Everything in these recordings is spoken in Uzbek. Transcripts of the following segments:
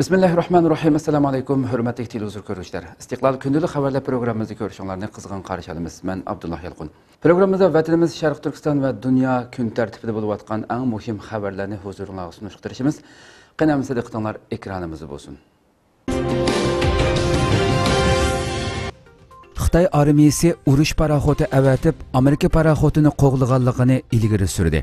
bismillahi rohmanir rohim assalomu alaykum hurmatli televizor ko'ruvchilar. Istiqlol kundalik xabarlar programmamizni ko'rishinglarni qizg'in qarshi olamiz man abdulloh yalqun programmamizda vatanimiz sharq turkiston va dunyo kun tartibida bo'layotgan eng muhim xabarlarni huzuringlarga qanamisa diqqatinglar ekranimizda bo'lsin. Xitoy armiyasi urush paraxoti avatib amerika paraxotini qo'g'laganligini ilgari surdi.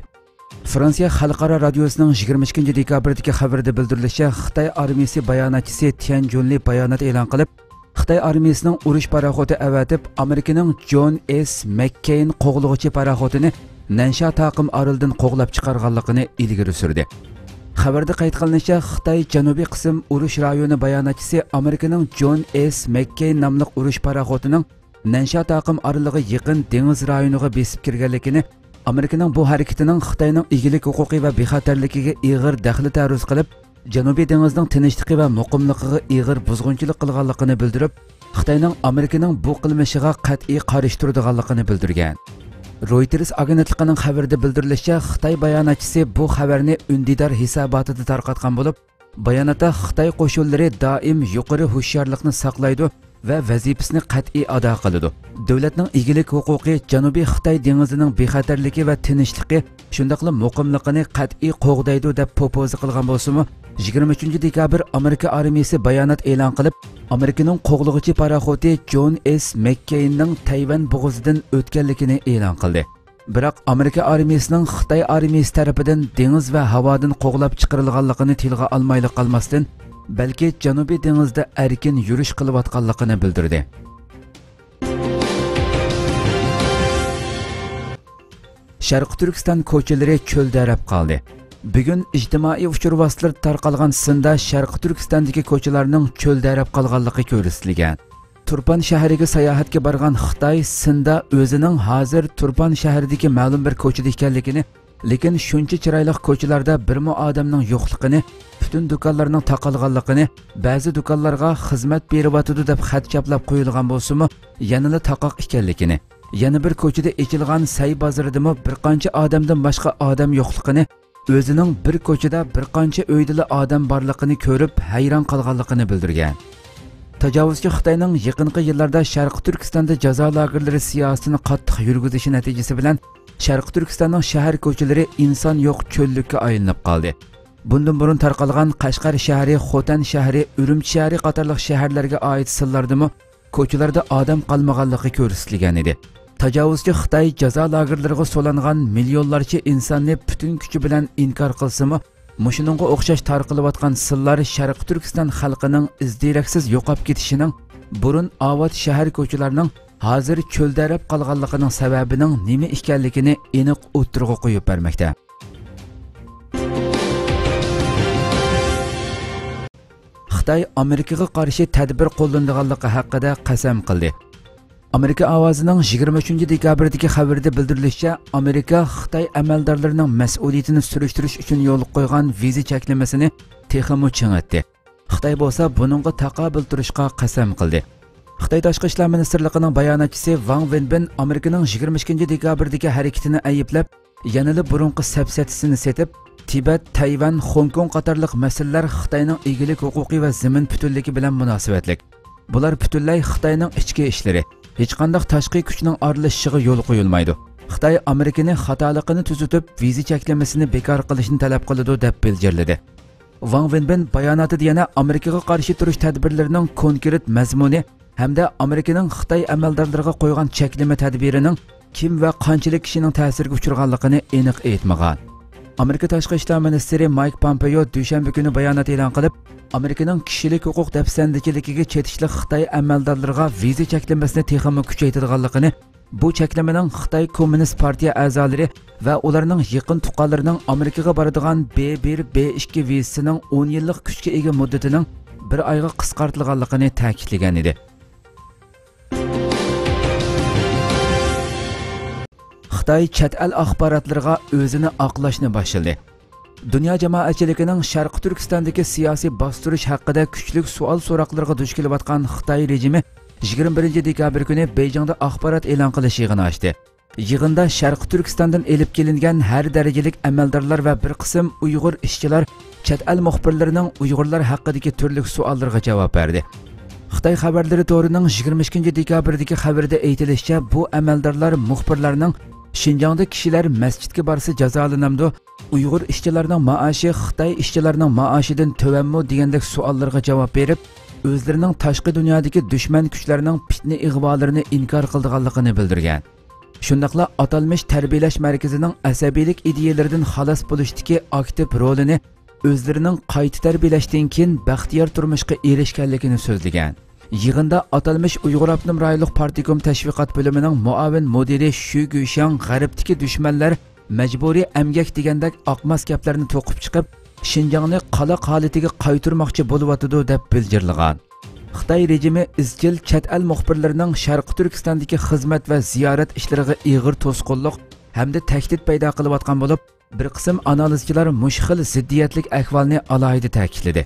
Франция халықара радиосының 22 декабрдегі хабарда білдіріліше Қытай армиясы баянатшысы Тян Джунли баянат элан қылып, Қытай армиясының ұрыш пароходы әвәтіп, Американың Джон С. Маккейн қоғылығычы пароходыны Нәнша тақым арылдың қоғылап чықарғанлығыны илгері сүрді. Хабарда қайт Қытай Жануби қысым ұрыш районы баянатшысы Американың Джон С. Маккейн намлық ұрыш пароходының Нәнша тақым арылығы еқін деңіз районыға бесіп кіргенлігіні amerikaning bu harakatining xitoyning egilik huquqi va bexatarligiga ig'ir daxli taruz qilib janubiy dengizning tinchligi va muqimligiga ig'ir buzg'unchilik qilganligini bildirib xitoyning amerikaning bu qilmishiga qat'iy qarish turadiganligini bildirgan. Reuters agentligining xabarida bildirilishicha xitoy bayonotchisi bu xabarni undidor hisobotida tarqatgan bo'lib bayonotda xitoy qo'shinlari doim yuqori hushyorlikni saqlaydi va vazifasini qat'iy ado qiladi. Davlatning egilik huquqi janubiy xitoy dengizining bexatarligi va tinchligi shundoqla muqimligini qat'iy qo'g'daydi deb popoza qilgan bo'lsimi 23 dekabr amerika armiyasi bayonot e'lon qilib amerikaning qo'g'lig'ichi paraxoti jon s. Makkeynning tayvan bo'g'ozidan o'tganligini e'lon qildi. Biroq amerika armiyasining xitoy armiyasi tarafidan dengiz va havodan qo'g'lab chiqarilganligini tilga olmayli qolmasdan balki janubiy dengizda erkin yurish qilayotganligini bildirdi sharqi turkiston ko'chalari cho'ldarab qoldi bugun ijtimoiy uchur vositalar tarqalgan sinda sharqi turkistondagi ko'chalarning cho'ldarab qolganligi ko'rsatilgan turpan shahriga sayohatga borgan xitoy sinda o'zining hozir turpan shahridagi ma'lum bir ko'chada ekanligini lekin shuncha chiroyli ko'chalarda birmu odamning yo'qligini butun do'konlarning taqalganligini ba'zi do'konlarga xizmat beryotidi deb xat chaplab qo'yilgan bo'lsimi yanada taqoq ekanligini yana bir ko'chada echilgan say bozoridimi bir qancha odamdan boshqa odam yo'qligini o'zining bir ko'chada bir qancha uydili odam borligini ko'rib hayron qolganligini bildirgan. Tajovuzchi xitoyning yaqinqi yillarda sharqi turkistonda jazo lagerlari siyosatini qattiq yurgizishi natijasi bilan sharqi turkistonning shahar ko'chalari inson yo'q cho'llikka aylanib qoldi. Bundan burun tarqalgan qashqar shahri xotan shahri urumchi shahri qatorliq shaharlarga oid sillardimi ko'chalarda odam qolmaganligi ko'rsatilgan edi. Tajovuzchi xitoy jazo lagerlariga so'langan millionlarcha insonni butun kuchi bilan inkor qilsimi mushuningga o'xshash tarqilayotgan sillar sharqi turkiston xalqining izdiraksiz yo'qolib ketishining burun burunovat shahar ko'chalarining hozir cho'ldarab qolganligining sababining nima ekanligini aniq o'tirg'a qo'yib bermoqda. Xitoy amerikaga qarshi tadbir qo'llanilganligi haqida qasam qildi. Amerika ovozining 23 dekabrdagi xabarida bildirilishicha amerika xitoy amaldorlarining mas'uliyatini surishtirish uchun yo'l qo'ygan viza cheklamasini texmu chingitdi. Xitoy bo'lsa buningga taqobil turishga qasam qildi. Xitoy tashqi ishlar ministrligining bayonotchisi van venbin amerikaning 22 dekabrdagi harakatini ayblab yanada burunqi safsatisini setib tibat tayvan xong kong qatorliq masalalar xitoyning egilik huquqi va zamin butunligi bilan munosabatlik bular butunlay xitoyning ichki ishlari hech qanday tashqi kuchning aralashishiga yo'l qo'yilmaydi xitoy amerikani xatoligini tuzitib viza cheklamasini bekor qilishni talab qiladi deb bildirladi vang venbin bayonotida yana amerikaga qarshi turish tadbirlarining konkret mazmuni hamda amerikaning xitoy amaldorlariga qo'ygan cheklama tadbirining kim va qanchalik kishining ta'siriga uchirganligini aniq aytmagan. Amerika tashqi ishlar ministri mayk pompeo dushanba kuni bayonot e'lon qilib amerikaning kishilik huquq dafsandikiligiga chetishli xitoy amaldorlariga viza cheklamasini texmi kuchaytirganligini bu cheklamaning xitoy kommunist partiya a'zolari va ularning yaqin tuqqanlarining amerikaga boradigan b 1 b 2 vizasining 10 yillik kuchga ega muddatining bir oyga qisqartirilganligini ta'kidlagan edi. Xitoy chet el axborotlarga o'zini oqlashni boshladi. Dunyo jamoatchiligining sharqi turkistondagi siyosiy bostirish haqida kuchli savol so'roqlarga duch kelayotgan xitoy rejimi 21 dekabr kuni beyjingda axborot e'lon qilish yig'ini ochdi. Yig'inda sharqi turkistondan elib kelingan har darajalik amaldorlar va bir qism uyg'ur ishchilar chet el muxbirlarining uyg'urlar haqidagi turli savollarga javob berdi. Xitoy xabarlari to'rining 22 dekabrdagi xabarida aytilishicha bu amaldorlar muxbirlarning shinjongda kishilar masjidga borsa jazolanamdi. Uyg'ur ishchilarning maoshi xitoy ishchilarining maoshidan tuvanmi degandek savollarga javob berib o'zlarining tashqi dunyodagi dushman kuchlarning fitna ig'volarini inkor qildiganligini bildirgan. Shundoqla atalmish tarbiyalash markazining asabiylik ideyalaridan xalos bo'lishdagi aktiv rolini o'zlarining qayta tarbiyalashdan keyin baxtiyor turmushga erishganligini so'zlagan. Yig'inda atalmish uyg'ur abnum rayonlik partikom tashviqot bo'limining muavin mudiri shu gushang g'arbdagi dushmanlar majburiy amgak degandek oqmas gaplarni to'qib chiqib shinjongni qala holatiga qaytirmoqchi bo'lyotidi deb bildirilgan. xitoy rejimi izchil chet el muxbirlarining Sharq turkistondagi xizmat va ziyorat ishlariga ig'ir to'sqinlik hamda tahdid paydo qilayotgan bo'lib bir qism analizchilar mushxil ziddiyatlik ahvolni alohida ta'kidladi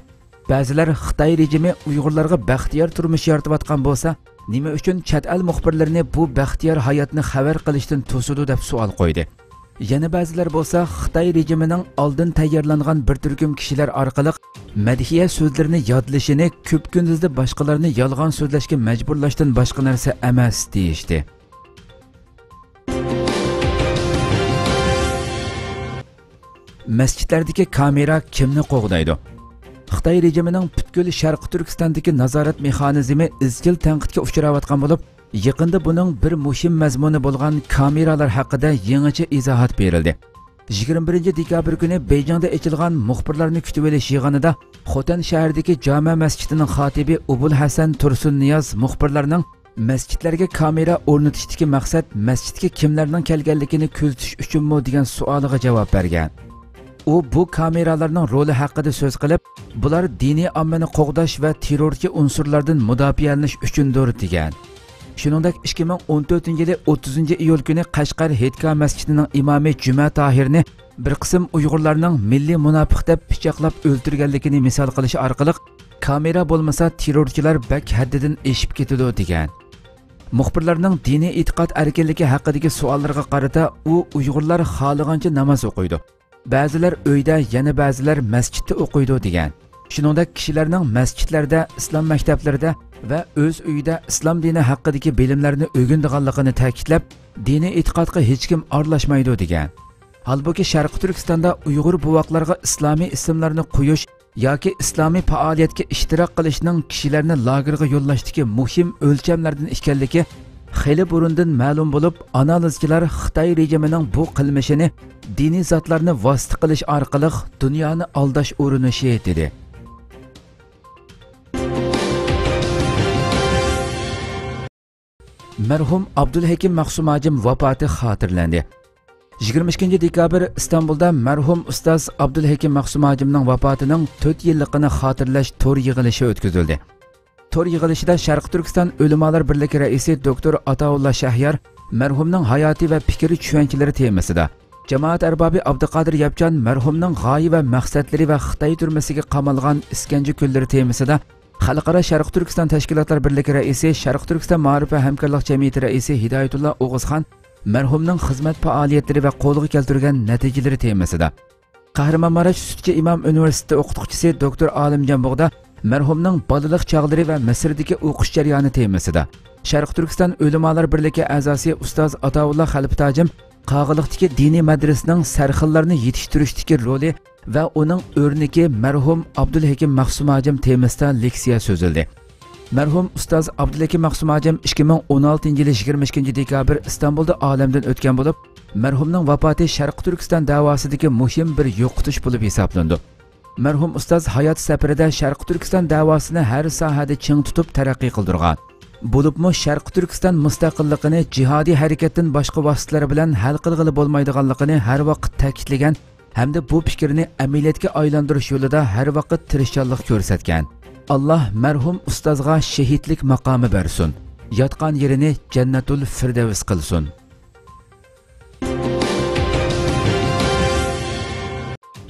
ba'zilar xitoy rejimi uyg'urlarga baxtiyor turmush yaratayotgan bo'lsa nima uchun chet el muxbirlarini bu baxtiyor hayotni xabar qilishdan to'sidi deb savol qo'ydi. Yana ba'zilar bo'lsa xitoy rejimining oldin tayyorlangan bir turkum kishilar orqali madhiya so'zlarini yodlashini ko'p kunduzda boshqalarni yolg'on so'zlashga majburlashdan boshqa narsa emas deyishdi. Masjidlardagi kamera kimni qo'g'daydi? Xitoy rejimining butkul sharqi turkistondagi nazorat mexanizmi izchil tanqidga uchrayotgan bo'lib yaqinda buning bir muhim mazmuni bo'lgan kameralar haqida yangicha izohat berildi. 21 dekabr kuni beyjingda ochilgan muxbirlarni kutib olish yig'inida xotan shahridagi jome masjidining xotibi ubul hasan tursun niyoz muxbirlarning masjidlarga kamera o'rnatishdagi maqsad masjidga kimlarning kelganligini kuzatish uchunmi degan savoliga javob bergan. U bu kameralarning roli haqida so'z qilib bular diniy ommani qo'g'dash va terrorchi unsurlardan mudofialanish uchundir degan. Shuningdek 2014 yili 30 iyul kuni qashqar hetka masjidining imomi juma tohirni bir qism uyg'urlarning milliy munofiq deb pichoqlab o'ldirganligini misol qilish orqali kamera bo'lmasa terrorchilar bak haddidan eshib ketadi degan. Muxbirlarning diniy e'tiqod erkinligi haqidagi savollarga qarata u uyg'urlar xohlagancha namoz o'qiydi. Ba'zilar uyda yana ba'zilar masjidda o'qiydi degan. Shuningdek kishilarning masjidlarda islom maktablarida va o'z uyida islom dini haqidagi bilimlarni o'rgandiganligini ta'kidlab diniy e'tiqodga hech kim aralashmaydi degan. Holbuki sharqi turkistonda uyg'ur buvoqlarga islomiy ismlarni qo'yish yoki islomiy faoliyatga ishtirok qilishning kishilarni lagerga yo'llashdagi muhim o'lchamlardan ekanligi xeli burundan ma'lum bo'lib analizchilar xitoy rejimining bu qilmishini diniy zotlarni vosita qilish orqali dunyoni aldash urinishi dedi. Marhum abdulhakim mahsumajim vafoti xotirlandi. 22 dekabr istanbulda marhum ustoz abdulhakim mahsumajimning vafotining 4 yilligini xotirlash to'r yig'ilishi o'tkazildi to'r yig'ilishida sharqi turkiston o'limolar birligi raisi doktor ataulla shahyar marhumning hayoti va fikri tushanchalari temasida. Jamoat arbobi abduqodir yapjon marhumning g'oyi va maqsadlari va xitoy turmasiga qamalgan iskanji kunlari temasida xalqaro sharq turkiston tashkilotlar birligi raisi sharq turkiston ma'rif va hamkorlik jamiyati raisi hidoyatulla o'g'izxon marhumning xizmat faoliyatlari va qo'lga keltirgan natijalari temasida. Qahramonmarash sutchi imom universiteti o'qituvchisi doktor olimjon bug'da marhumning bolalik chog'lari va misrdagi o'qish jarayoni temasida. Sharq turkiston o'limolar birligi a'zosi ustoz ataulla xaliftojim qog'iliqdagi diniy madrasaning sarxillarni yetishtirishdagi roli va uning o'rniki marhum abdulhakim mahsumajim temasida leksiya so'zildi marhum ustoz abdulhakim mahsumajim 2016 yili 22 dekabr istanbulda olamdan o'tgan bo'lib marhumning vafoti sharq turkiston davosidagi muhim bir yo'qotish bo'lib hisoblandi. Marhum ustoz hayot safarida sharqi turkiston davosini har sohada ching tutib taraqqiy qildirgan. Bo'libmi sharqi turkiston mustaqilligini jihodiy harakatdan boshqa vositalar bilan hal qilg'ili bo'lmaydiganligini har vaqt ta'kidlagan hamda bu fikrni amaliyotga aylantirish yo'lida har vaqt tirishchanlik ko'rsatgan. Alloh marhum ustozga shahidlik maqomi bersin. Yotgan yerini jannatul firdavs qilsin.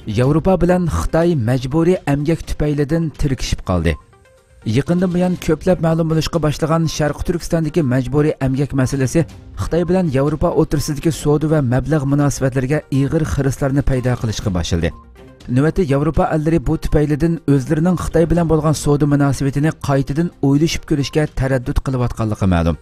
Yevropa bilan xitoy majburiy amgak tufaylidan tirkishib qoldi Yaqindan buyon ko'plab ma'lum bo'lishga boshlagan Sharq Turkistondagi majburiy emgak masalasi Xitoy bilan Yevropa o'tirsidagi savdo va mablag' munosabatlariga ig'ir xirislarni paydo qilishga boshladi. Növətdə Yevropa əlləri bu tufaylidan o'zlarining xitoy bilan bo'lgan savdo munosabatini qaytadan o'ylashib ko'rishga taraddud qilayotganligi ma'lum.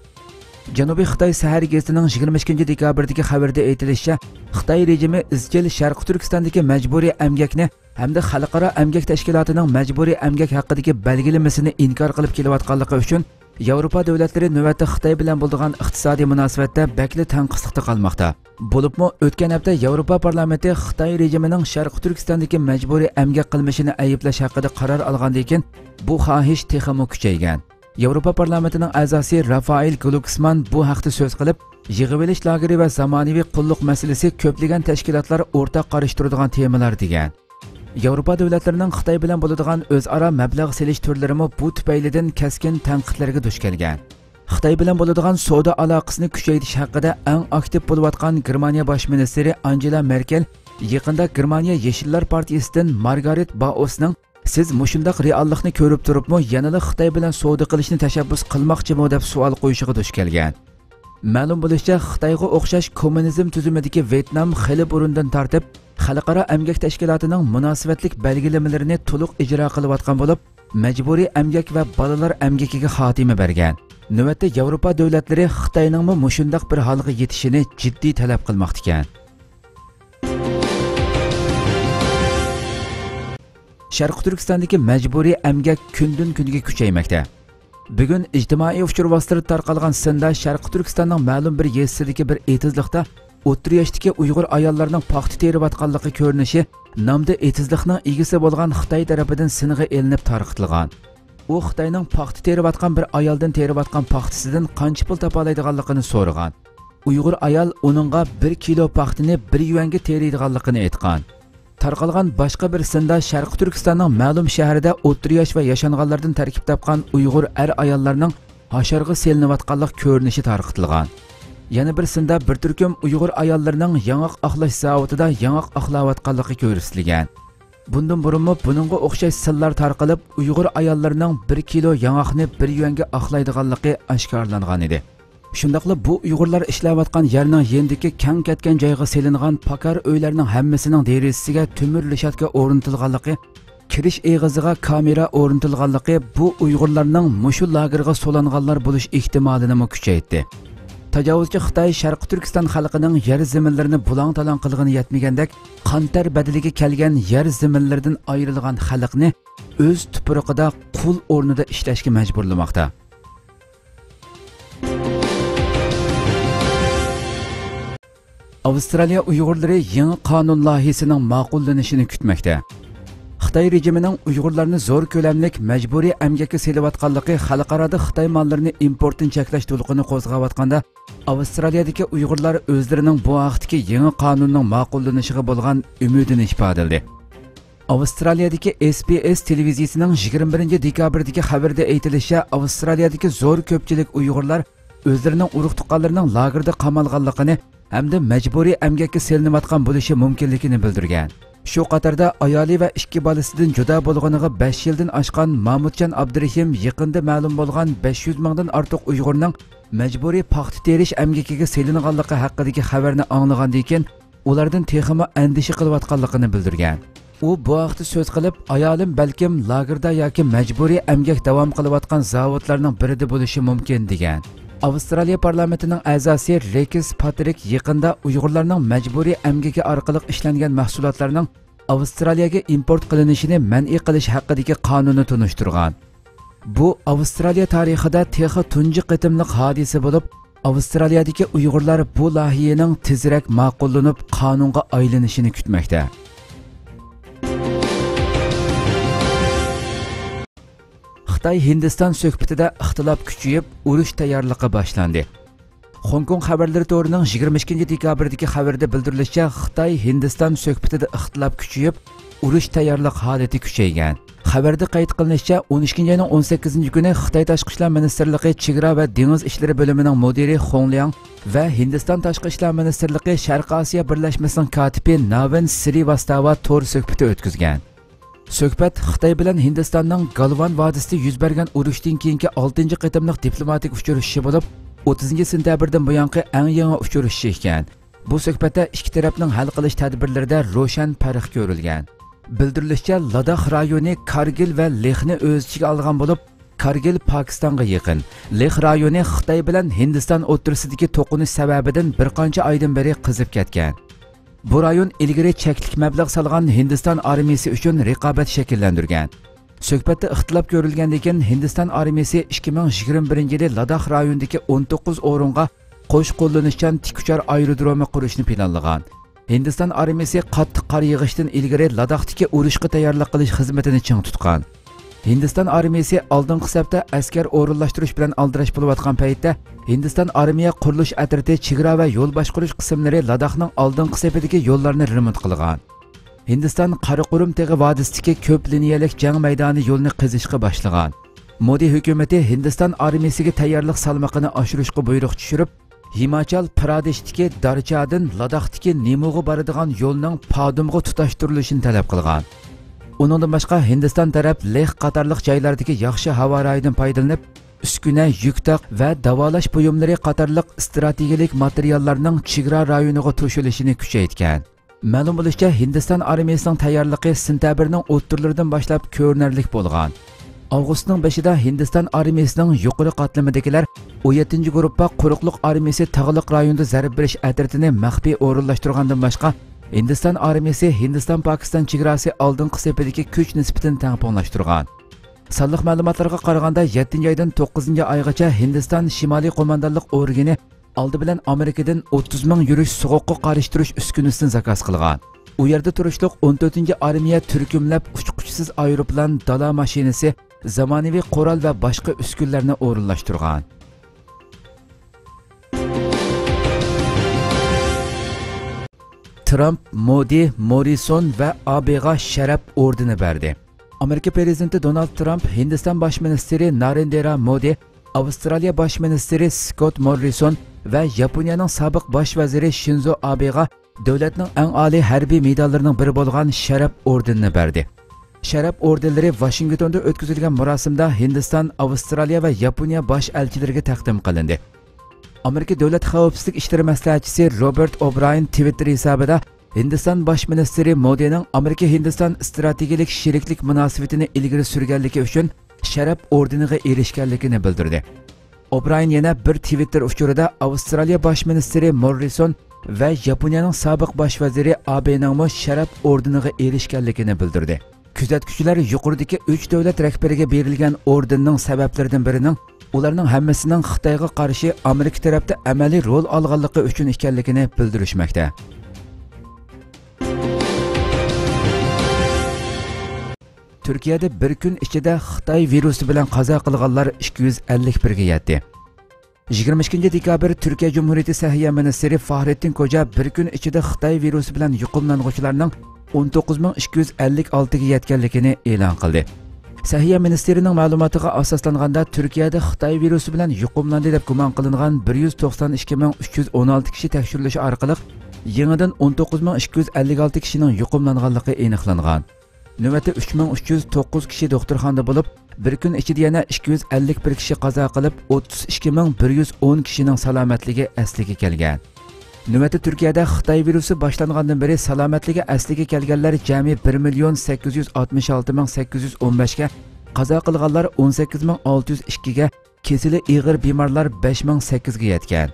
Janubiy Xitoy Sahar gazetining 22 dekabrdagi xabarda aytilishicha, Xitoy rejimi izchil Sharq Turkistondagi majburiy emgakni hamda xalqaro emgak tashkilotining majburiy emgak haqidagi belgilamasini inkor qilib kelayotganligi uchun Yevropa davlatlari navbatda Xitoy bilan bo'lgan iqtisodiy munosabatda bakli tanqislikda qolmoqda. Bo'libmi o'tgan hafta Yevropa parlamenti Xitoy rejimining Sharq Turkistondagi majburiy emgak qilmishini ayiblash haqida qaror olgandan keyin bu xohish texmo kuchaygan. Yevropa parlamentining a'zosi Rafael gluksman bu haqda so'z qilib, yig'ilish lageri va zamonaviy qulluq masalasi ko'plagan tashkilotlar o'rtaq qarash turadigan temalar degan. Yevropa davlatlarining Xitoy bilan bo'ladigan o'zaro mablag' selish turlarimi bu tufaylidan kaskin tanqidlarga duch kelgan. Xitoy bilan bo'ladigan savdo aloqasini kuchaytirish haqida eng aktiv bo'layotgan Germaniya bosh ministri Angela Merkel yaqinda Germaniya Yeshillar partiyasidan Margaret Baosning siz mushundaq reallikni ko'rib turibmi yanada Xitoy bilan savdo qilishni tashabbus qilmoqchimi deb savol qo'yishiga duch kelgan. Ma'lum bo'lishicha, Xitoyga o'xshash kommunizm tuzumidagi Vyetnam xili burundan tortib xalqaro amgak tashkilotining munosabatlik belgilamalarini to'liq ijro qilayotgan bo'lib majburiy amgak va bolalar amgakiga xotima bergan navbatda yevropa davlatlari xitoyning mushundoq bir holga yetishini jiddiy talab qilmoqda ekan sharqi turkistondagi majburiy emgak kundan kunga kuchaymoqda bugun ijtimoiy uchur vositalari tarqalgan sinda sharqi turkistonning ma'lum bir yezsidagi bir etizliqda o'ttir yoshdagi uyg'ur ayollarning paxta teriyotganligi ko'rinishi nomda etizlikning egisi bo'lgan xitoy tarafidan sinig'i elinib tarqitilgan u xitoyning paxta teriyotgan bir ayoldan teriyotgan paxtasidan qancha pul topolaydiganligini so'ragan uyg'ur ayol uningga bir kilo paxtani bir yuanga teriydiganligini aytgan boshqa bir sinda sharqi turkistonning ma'lum shahrida o'ttir yosh va yashanganlardan tarkib topgan uyg'ur er ayollarning hasharga selinayotganlik ko'rinishi tarqitilgan yana bir sinda bir turkum uyg'ur ayollarining yangoq oqlash zavodida yangoq oqlayotganligi ko'rsatilgan bundan burunmi buningga o'xshash sillar tarqalib uyg'ur ayollarining bir kilo yangoqni bir yuanga oqlaydiganligi oshkorlangan edi shundoqla bu uyg'urlar ishlayotgan yerning yendiki kang ketgan joyga selingan pakar uylarning hammasining derazasiga tumur lishatka o'rnatilganligi kirish eg'iziga kamera o'rnatilganligi bu uyg'urlarning mushu lagerga so'langanlar bo'lish ehtimolini kuchaytdi? Tajovuzchi xitoy sharqi turkiston xalqining yer zaminlarini bulang talon qilg'ini yetmagandek qantar badiliga kelgan yer zaminlaridan ayrilgan xalqni o'z tuprog'ida qul o'rnida ishlashga majburlamoqda. Avstraliya uyg'urlari yangi qonun loyihasining ma'qullanishini kutmoqda. Xitoy rejimining uyg'urlarni zo'r ko'lamlik majburiy emgakka selayotganligi xalqaroda xitoy mollarini importini cheklash to'lqini qo'zg'ayotganda avstraliyadagi uyg'urlar o'zlarining bu vaqtdagi yangi qonunning ma'qullanishiga bo'lgan umidini ifodaladi avstraliyadagi sbs televiziyasining 21 dekabrdagi xabarda aytilishicha avstraliyadagi zo'r ko'pchilik uyg'urlar o'zlarining urug' tuqqanlarining lagerda qamalganligini hamda majburiy emgakka selinayotgan bo'lishi mumkinligini bildirgan. Shu qatorda ayoli va ikki bolasidan judo bo'lganiga 5 yildan oshgan mamudjon abdurahim yaqinda ma'lum bo'lgan 500 mingdan ortiq uyg'urning majburiy paxta terish amgakiga selinganligi haqidagi xabarni anglagandan keyin ulardan texmi andisha qilayotganligini bildirgan. U bu haqda so'z qilib ayolim balkim lagerda yoki majburiy amgak davom qilayotgan zavodlarning birida bo'lishi mumkin degan. Avstraliya parlamentining a'zosi rekis patrik yaqinda uyg'urlarning majburiy amgaki orqali ishlangan mahsulotlarning avstraliyaga import qilinishini man'iy qilish haqidagi qonunni tunishtirgan. Bu avstraliya tarixida texi tunji qitimliq hodisa bo'lib avstraliyadagi uyg'urlar bu loyihaning tezroq ma'qullanib qonunga aylanishini kutmoqda. Xitoy hindiston suhbatida ixtilof kuchayib urush tayyorligi boshlandi. Hong Kong xabarlari to'rining 22 dekabrdagi xabarda bildirilishicha xitoy hindiston suhbatida ixtilof kuchayib urush tayyorlik holati kuchaygan. Xabarda qayd qilinishicha 12 ayning 18 kuni xitoy tashqi ishlar ministrligi chegara va dengiz ishlari bo'limining mudiri xongliang va hindiston tashqi ishlar ministrligi sharq osiyo birlashmasining kotibi navin srivastava to'r suhbati o'tkazgan. Suhbat xitoy bilan hindistonning galvan vodisida yuz bergan urushdan keyingi oltinchi qatimliq diplomatik uchrashishi bo'lib 30 sentabrdan buyongi eng yangi uchrashish ekan. Bu suhbatda ikki tarafning hal qilish tadbirlarida ro'shan farq ko'rilgan. Bildirilishicha ladoh rayoni kargil va lehni o'z ichiga olgan bo'lib kargil pokistonga yaqin. Lex rayoni xitoy bilan hindiston o'tirisidagi to'qinish sababidan bir qancha oydan beri qizib ketgan. Bu rayon ilgari cheklik mablag' solgan hindiston armiyasi uchun raqobat shakllantirgan. Suhbatda ixtilof ko'rilgandan hindiston armiyasi 2021 yili ladoh rayonidagi 19 o'ringa qo'sh qo'llanishchan tikuchar aerodromi qurishni planlagan. Hindiston armiyasi qattiq qor yig'ishdan ilgari ladohdagi urushga tayyorlik qilish xizmatini ching tutgan. Hindiston armiyasi oldingi hisobda askar o'rinlashtirish bilan aldirash bo'layotgan paytda hindiston armiya qurilish atriti chegara va yo'l boshqarish qismlari ladohning oldingi sepidagi yo'llarni remont qilgan. Hindiston qariqurum teg'i vodiysidagi ko'p liniyalik jang maydoni yo'lni qizishga boshlagan. Modi hukumati hindiston armiyasiga tayyorlik salmoqini oshirishga buyruq tushirib himachal pradeshdagi darchadin ladohdagi nimug'i boradigan yo'lning podumga tutashtirilishini talab qilgan. Uningdan boshqa hindiston taraf leh qatorliq joylardagi yaxshi havo royidan foydalanib uskuna yuktoq va davolash buyumlari qatorliq strategik materiallarning chegara rayoniga to'shilishini kuchaytgan. Ma'lum bo'lishicha hindiston armiyasining tayyorligi sentabrning o'ttirlaridan boshlab ko'rinarlik bo'lgan. Avgustning beshida hindiston armiyasining yuqori qatlamidagilar 17 guruhga quruqliq armiyasi tog'liq rayonida zarb berish atritini maxfiy o'rinlashtirgandan boshqa hindiston armiyasi hindiston pokiston chegarasi oldingi sepidagi kuch nisbatini tangponglashtirgan sonliq ma'lumotlarga qaraganda 7 oydan 9 oygacha hindiston shimoliy qo'mondonlik organi oldi bilan amerikadan 30 ming yurish sovuqqa qarishtirish uskunasini zakaz qilgan. U yerda turishliq 14 armiya turkumlab uchquchsiz aeroplan dala mashinasi zamonaviy qurol va boshqa uskunlarni o'rinlashtirgan. Tramp, Modi, Morrison va AB'ga sharaf ordeni berdi. Amerika prezidenti Donald Trump, Hindiston bosh ministri Narendra Modi, Avstraliya bosh ministri Scott Morrison va Yaponiyaning sobiq bosh vaziri Shinzo Abe'ga davlatning eng oliy harbiy medallarining biri bo'lgan sharaf ordenini berdi. Sharaf ordenlari Washingtonda o'tkazilgan marosimda Hindiston, Avstraliya va Yaponiya bosh elchilariga taqdim qilindi. Amerika davlat xavfsizlik ishlari maslahatchisi robert o'brayn twitter hisobida hindiston bosh ministri modining amerika hindiston strategik sheriklik munosabatini ilgari surganligi uchun sharaf ordeniga erishganligini bildirdi. O'brayn yana bir twitter uchurida avstraliya bosh ministri morrison va yaponiyaning sobiq bosh vaziri abenamo sharaf ordeniga erishganligini bildirdi. Kuzatuvchilar yuqoridagi uch davlat rahbariga berilgan ordenning sabablaridan birining ularning hammasining xitoyga qarshi amerika tarafda amaliy rol olganligi uchun ekanligini bildirishmoqda. Turkiyada bir kun ichida xitoy virusi bilan qazo qilganlar 251 ga yetdi. 22 dekabr turkiya jumhuriyati sahiya ministri fahrettin koja bir kun ichida xitoy virusi bilan yuqumlanuvchilarning 19256 ga yetganligini e'lon qildi. Sahiya ministerining ma'lumotiga asoslanganda turkiyada xitoy virusi bilan yuqumlandi deb gumon qilingan 192316 kishi tekshirilishi orqali yangidan 19256 kishining yuqumlanganligi aniqlangan. Navbatda 3309 kishi doktorxonada bo'lib bir kun ichida yana 251 kishi qazo qilib 32110 kishining salomatligi asliga kelgan. Navbatda turkiyada xitoy virusi boshlangandan beri salomatligi asliga kelganlar jami 1 milyon 866 ming 815 ga qazo qilganlar 18 602 ga kesili iğir bemorlar 5 ming 8 ga yetgan.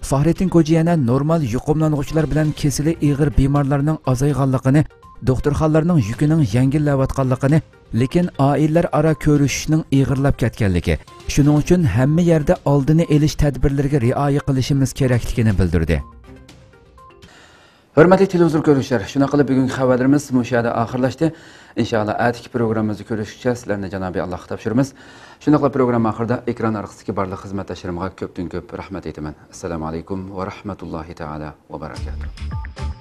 Fahrettin Kojiyana normal yuqumlanuvchilar bilan kesili iğir bemorlarning azayğanlığını, doktorxonalarning yukining yengillayotganligini lekin oilalar ara ko'rishishning ig'irlab ketganligi shuning uchun hamma yerda oldini eliş tadbirlariga rioya qilishimiz kerakligini bildirdi. Hurmatli televizor ko'ruvchilar shuna qilib bugungi xabarlarimiz mushada yerda oxirlashdi. Inshaalloh atigi programmamizni ko'rishgacha sizlarni janobiy allohga topshiramiz. Shuna qilib programma oxirida ekran orqasidagi barliq xizmatdoshlarimga ko'pdan ko'p rahmat aytaman. Assalomu alaykum va rahmatullohi taala va barakatuh.